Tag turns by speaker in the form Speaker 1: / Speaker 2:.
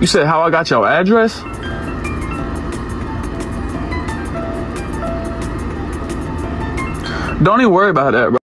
Speaker 1: You said how I got your address? Don't even worry about that, bro.